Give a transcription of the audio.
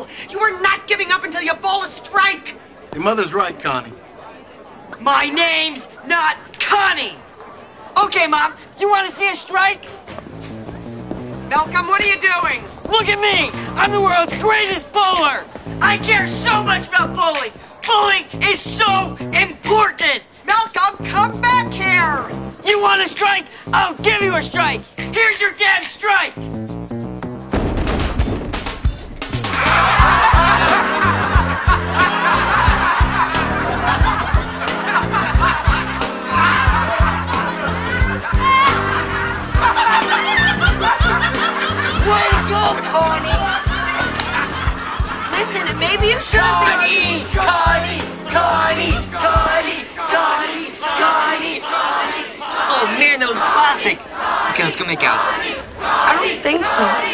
Bill. You are not giving up until you ball a strike. Your mother's right, Connie. My name's not Connie. Okay, Mom, you want to see a strike? Malcolm, what are you doing? Look at me! I'm the world's greatest bowler! I care so much about bowling! Bowling is so important! Malcolm, come back here! You want a strike? I'll give you a strike! Here's your damn strike! Connie! Listen, maybe you should have Connie! Connie! Connie! Connie! Connie! Connie! Oh man, that was classic. Okay, let's go make out. I don't think so.